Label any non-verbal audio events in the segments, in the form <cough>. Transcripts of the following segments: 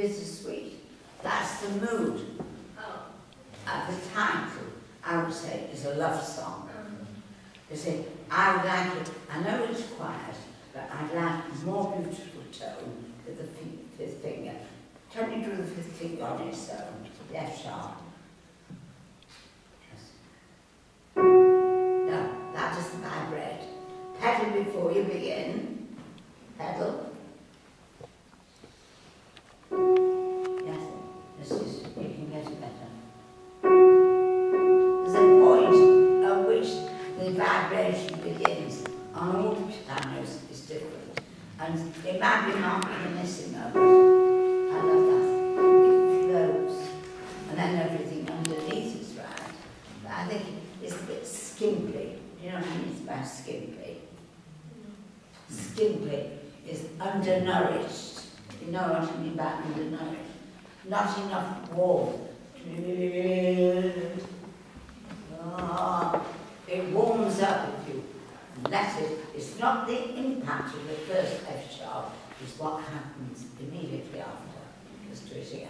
bittersweet. That's the mood oh. of the title, I would say, is a love song. administration.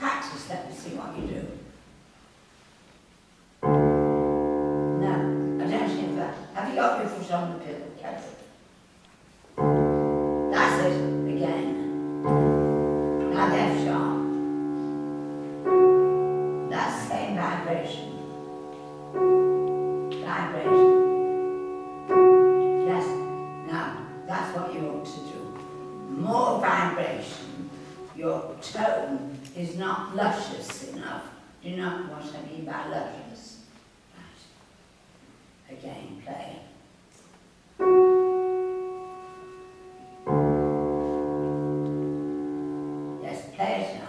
Practice that and see what you do. Now, I don't that. Have you got your foot on the pillow? do not want to be my lovers. Right. Again, play. Yes, play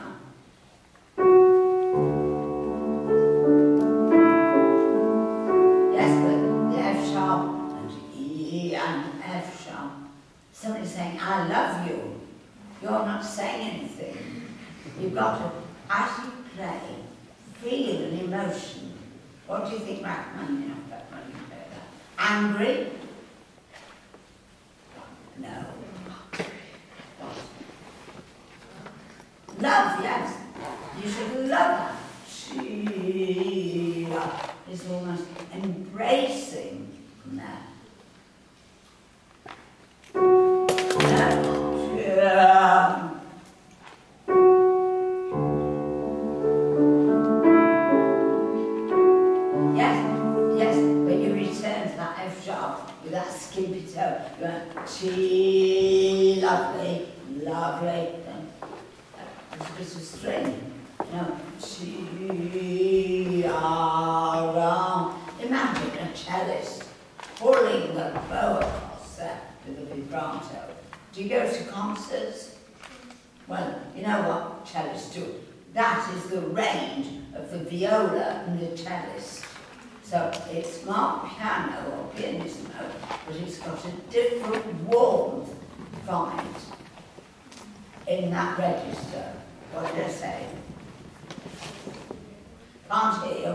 but the F sharp and E and F sharp. Saying, I love you. You're not saying anything. You've got to actually play feel an emotion. What do you think? about money, not that money, Angry? No. Love, yes. You should love her. She is almost embracing that. No. Yeah. she lovely, lovely. This is strange. No, she around. Imagine a cellist pulling the bow across that with a vibrato. Do you go to concerts? Well, you know what cellists do. That is the range of the viola and the cellist. So it's not piano or pianissimo, but it's got a different warmth from it in that register. What did I say? Can't hear you.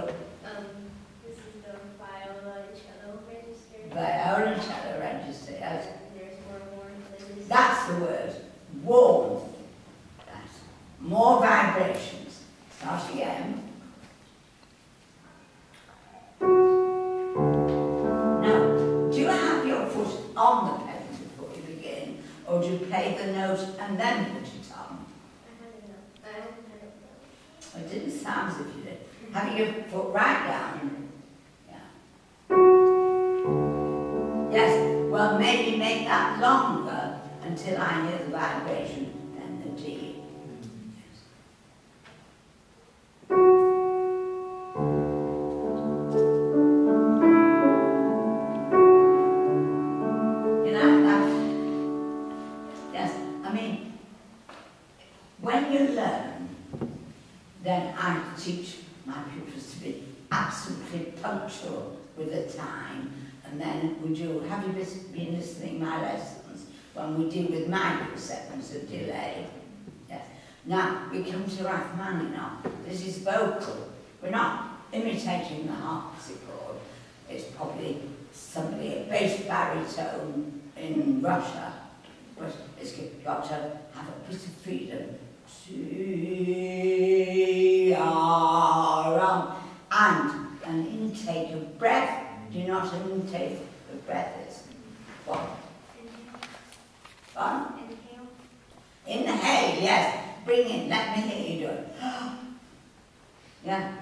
Um, this is the viola cello register. Viola cello register, yes. There's more warmth than. That's the word. Warmth. That's more vibrations. Start again. Now, play the note and then put it on? I had enough. I had. It didn't sound as if you did. Have your foot right down. Yeah. Yes, well, maybe make that longer until I hear the vibration, with the time. And then we do, have you been listening my lessons? When we deal with microseconds of delay. Yes. Now, we come to Rachmaninoff. This is vocal. We're not imitating the harpsichord. It's probably somebody, a bass baritone in Russia. But it's got to have a bit of freedom. And an intake of breath. Do an intake of breath is? What? Inhale. Inhale, yes. Bring in, let me hear you do it. <gasps> yeah,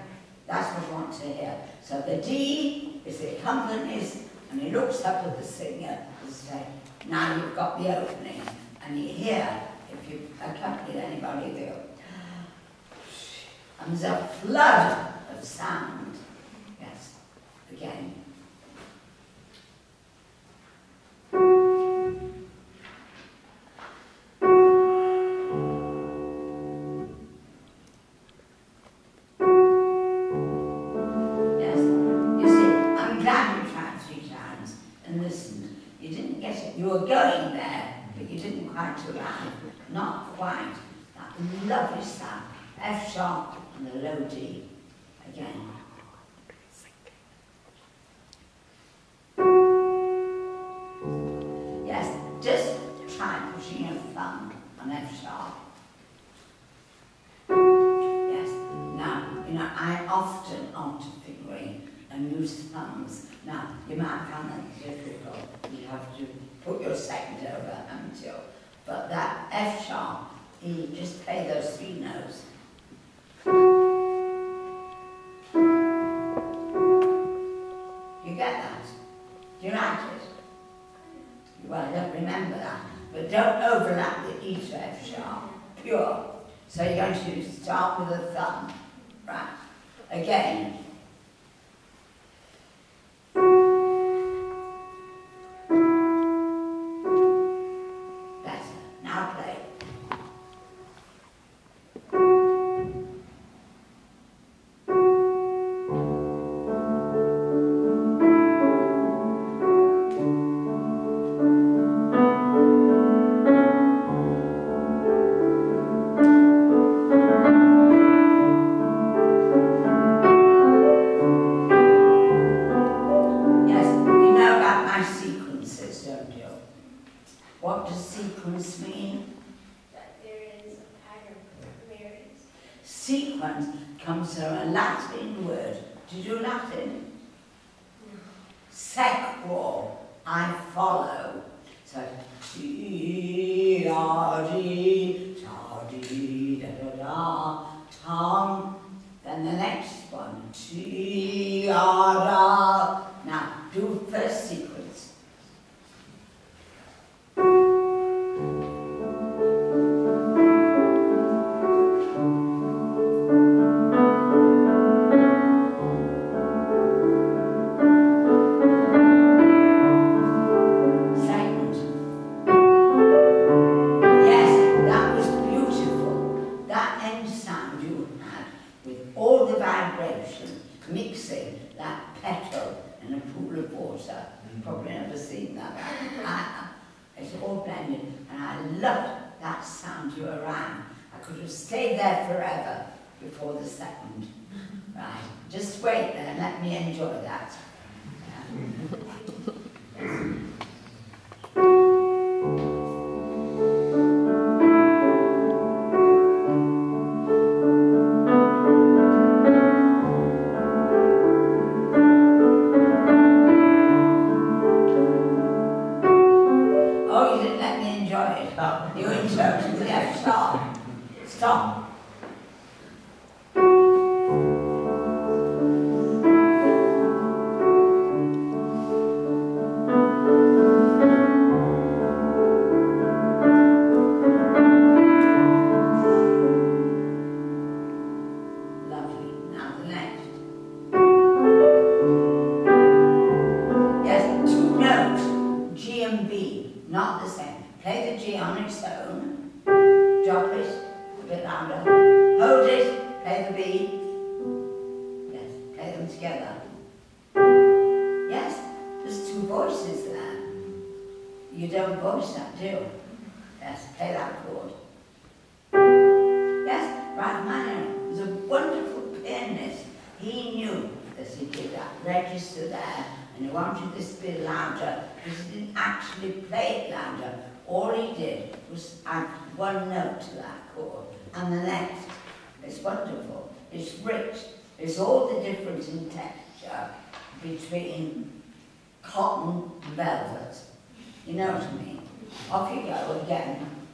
that's what I want to hear. So the D is the accompanist, and he looks up at the singer and says, now you've got the opening. And you hear, if you accompany anybody, they go, and there's <gasps> a flood of sound. Yes, again. Often alter fingering and use thumbs. Now, you might find that difficult. You have to put your second over until. But that F sharp, you just play those three notes. Sequence comes from a Latin word. Did you Latin? Sequo, I follow. So, T, R, D, ta, D, da, da, da, tom. Then the next one, T, R, da. Now, do first sequence. stay there forever before the second. Right, just wait there, let me enjoy that. You know what I mean? Off you go again.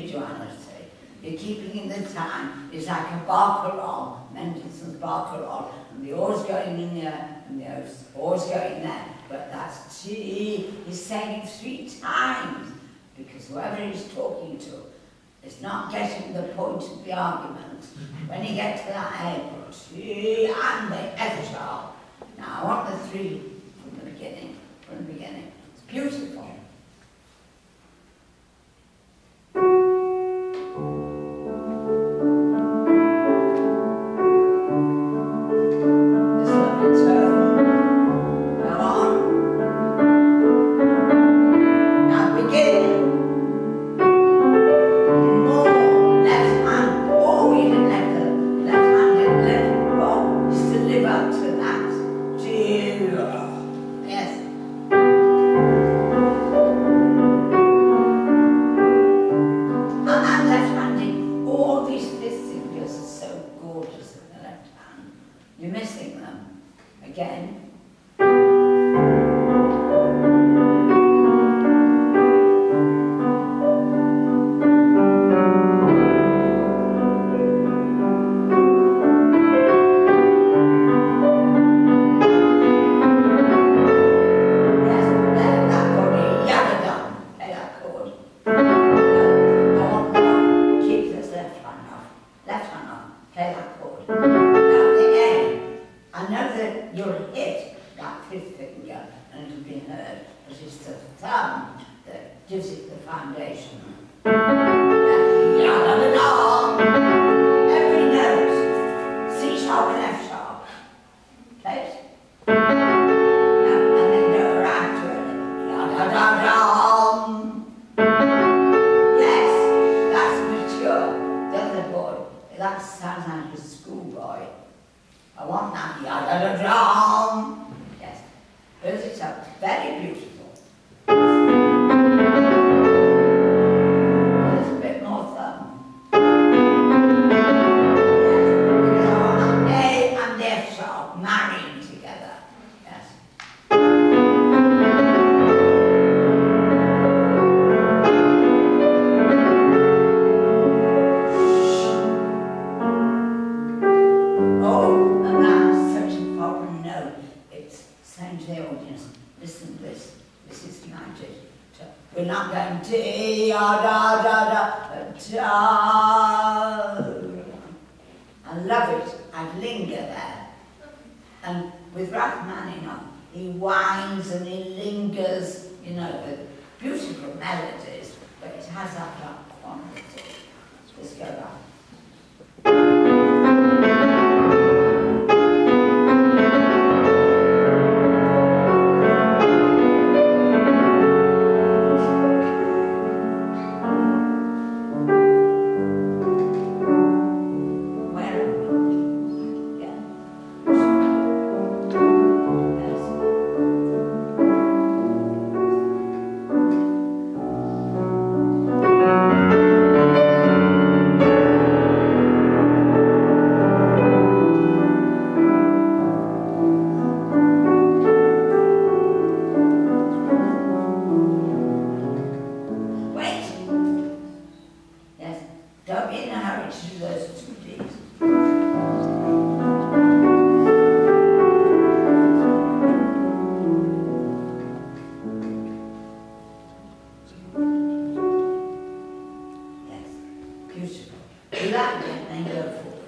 individuality. You're keeping in the time. It's like a barcarolle, Mendelssohn's barcarolle, and the oars going in there and the oars going there. But that's tea. He's saying it three times because whoever he's talking to is not getting the point of the argument. When he gets to that end, tea and the editor. Now I want the three from the beginning. From the beginning. It's beautiful. we're not going da da da da. I love it. I linger there. And with Rachmaninoff, he winds and he lingers, you know, with beautiful melodies, but it has that dark quality. Let's go back. Krishna. Love them and love for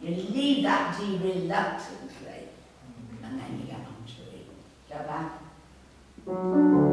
You leave that G reluctantly, and then you get onto it. Go back.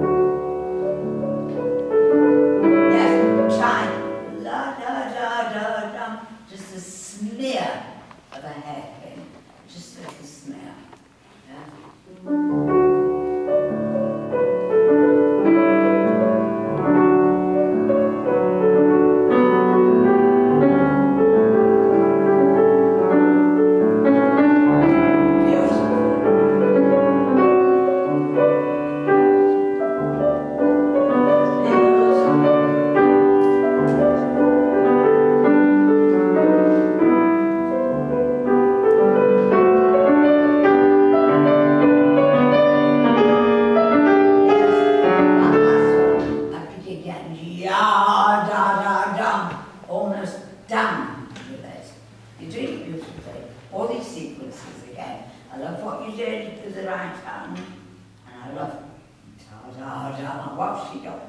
coffee, don't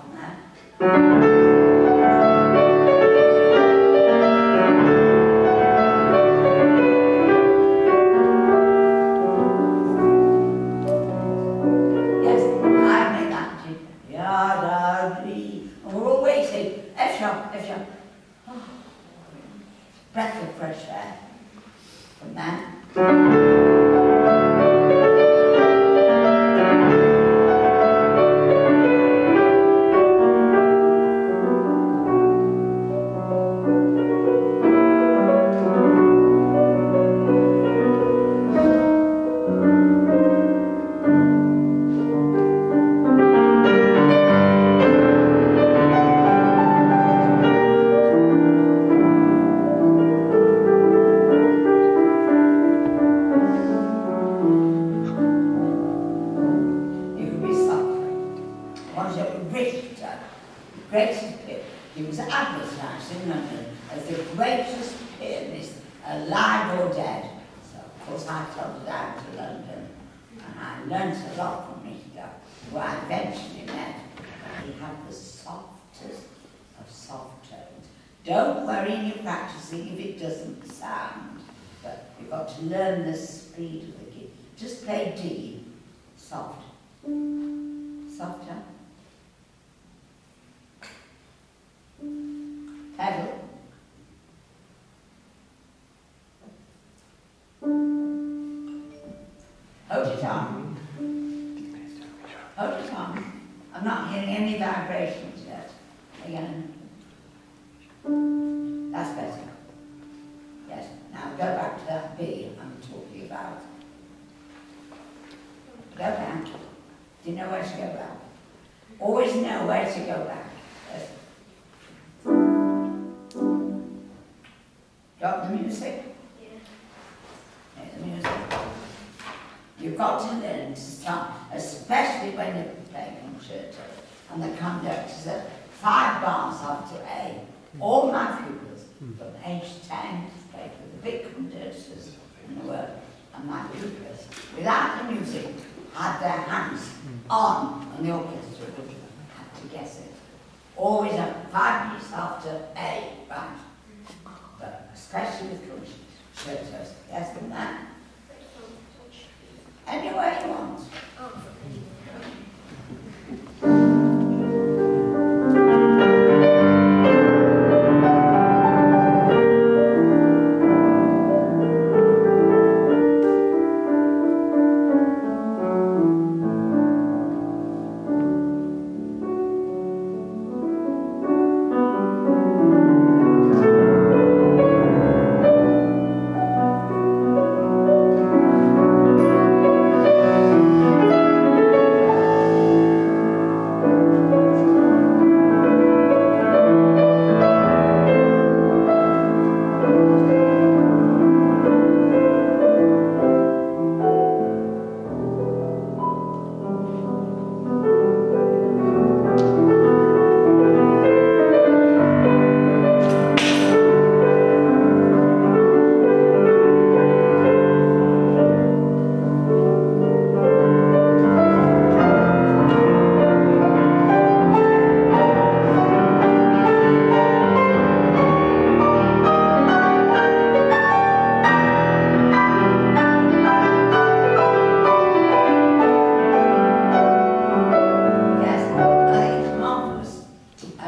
from that. Learn the speed of the key. Just play D, soft. Softer. The conductors are five bars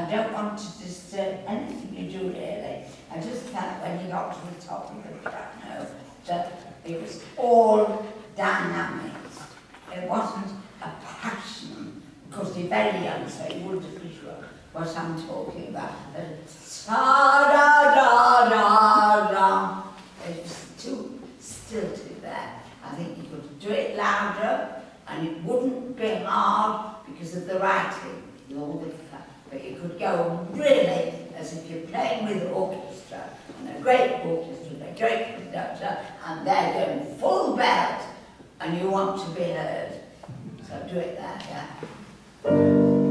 I don't want to disturb anything you do really. I just felt when you got to the top of the piano that it was all dynamics. It wasn't a passion. Course, you're very young, so you wouldn't appreciate what I'm talking about. Da da da da da. It was too stilted there. I think you could do it louder and it wouldn't be hard because of the writing, all the but you could go really as if you're playing with orchestra, and a great orchestra, and a great conductor, and they're going full belt, and you want to be heard. So do it there, yeah.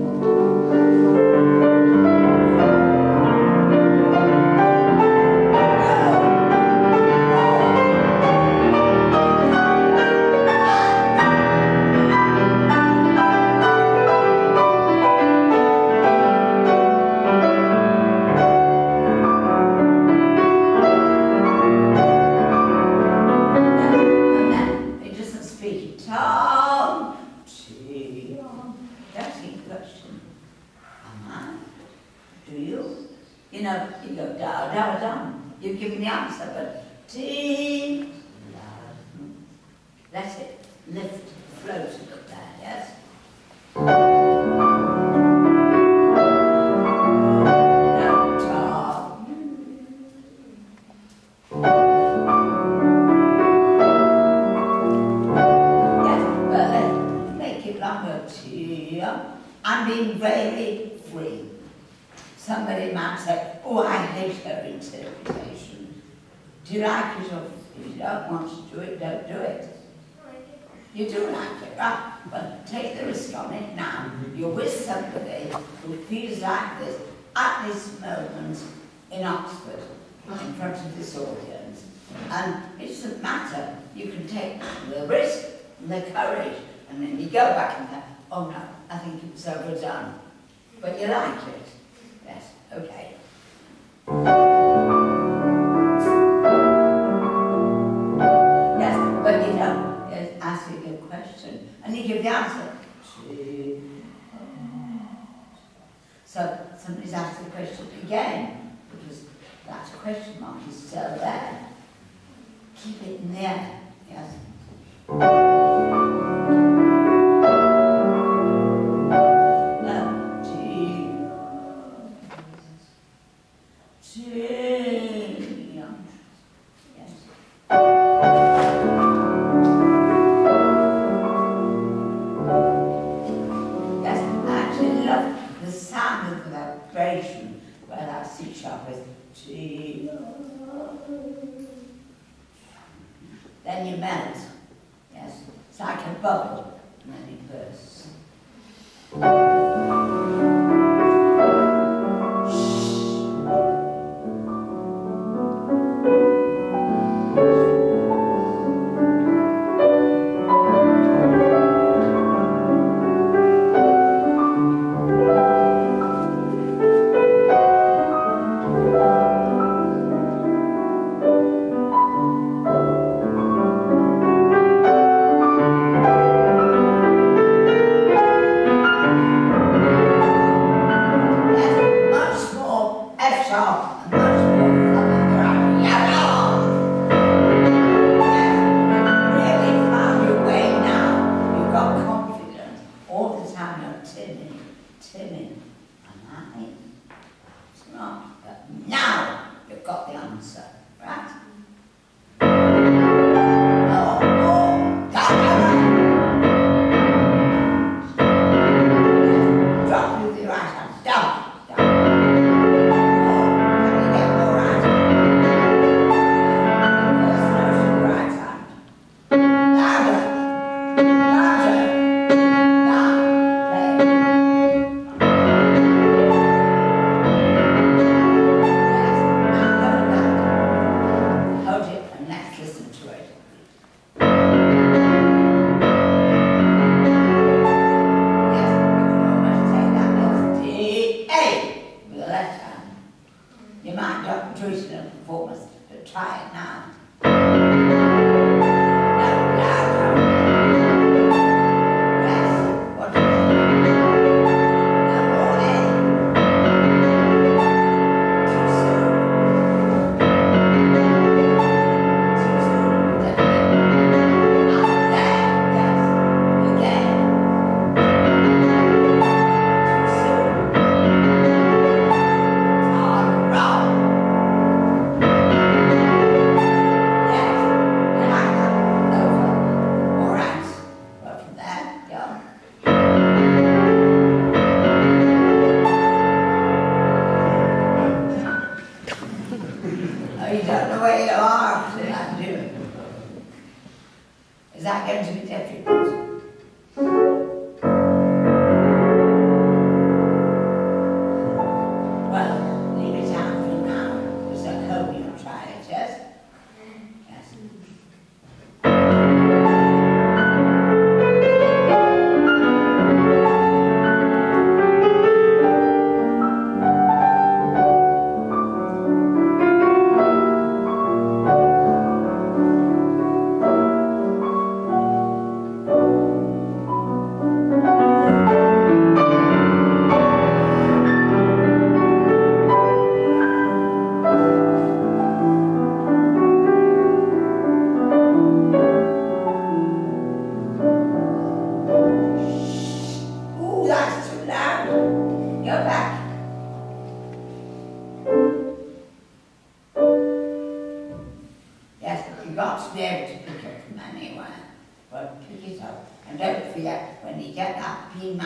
Now you've got the answer,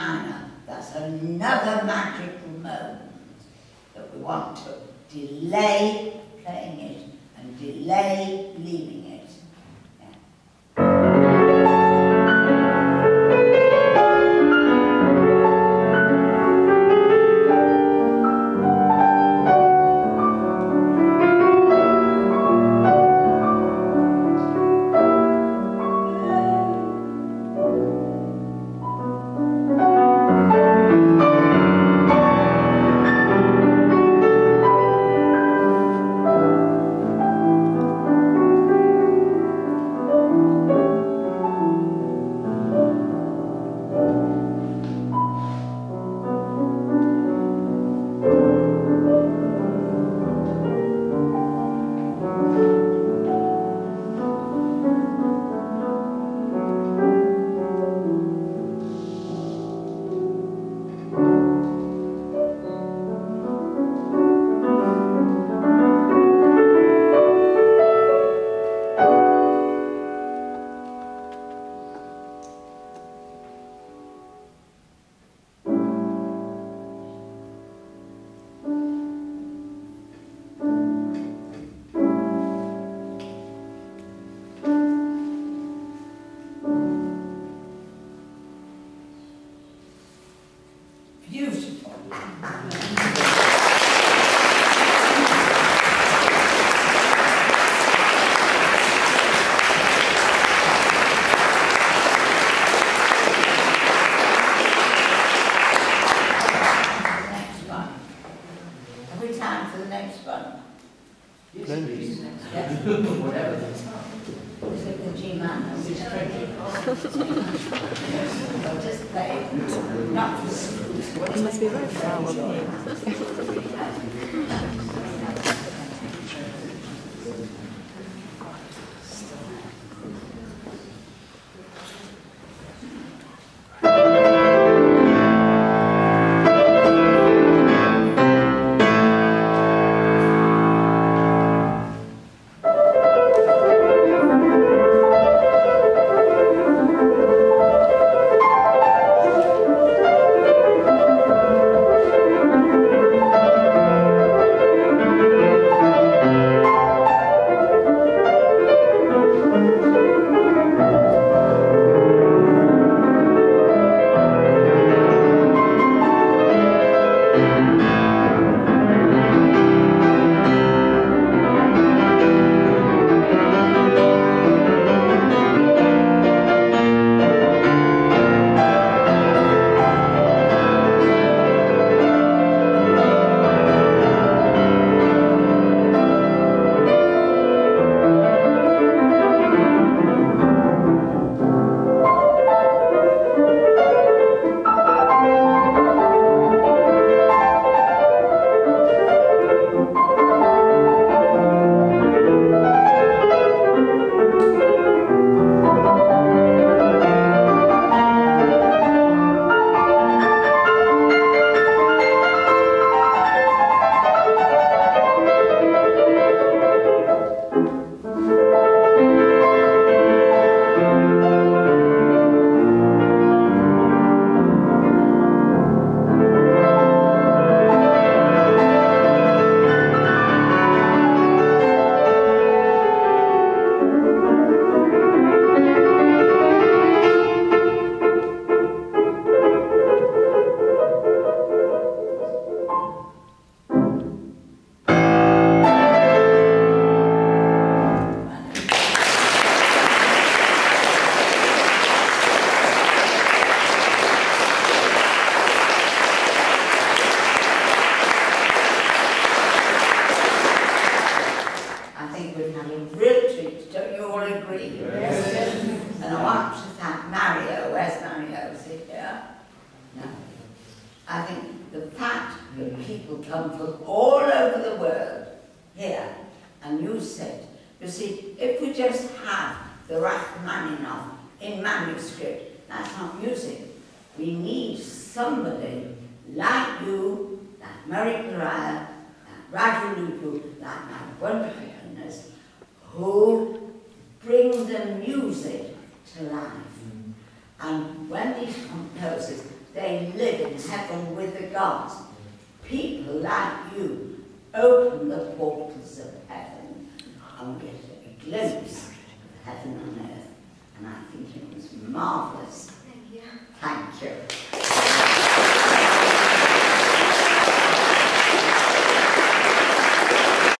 China. That's another magical moment that we want to delay playing it and delay leaving it.